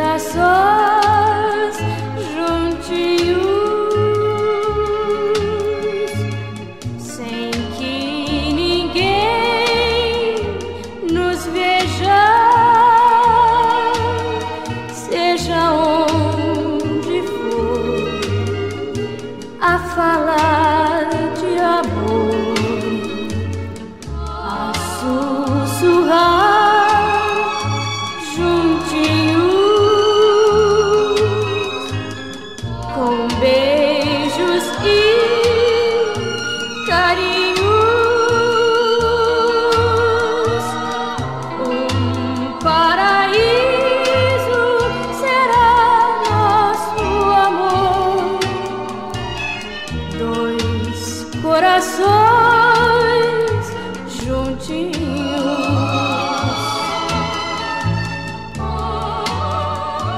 a sós juntinhos, sem que ninguém nos veja, seja onde for a falar de amor, a sussurrar.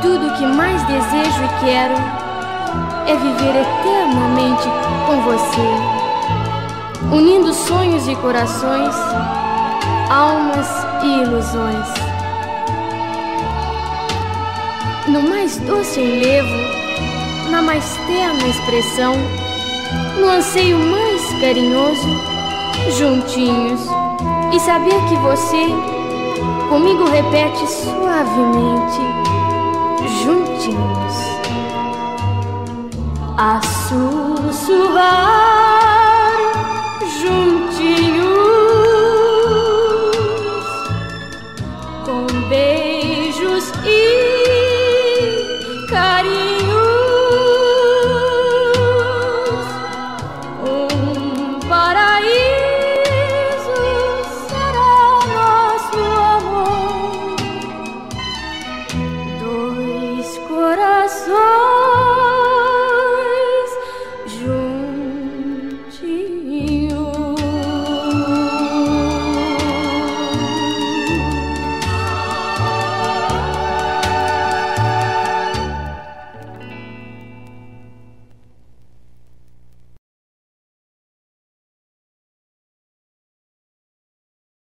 Tudo que mais desejo e quero é viver eternamente com você, unindo sonhos e corações, almas e ilusões. No mais doce enlevo, na mais terna expressão, no anseio mais carinhoso, juntinhos, e saber que você comigo repete suavemente, juntinhos a sussurrar juntinhos com beijos.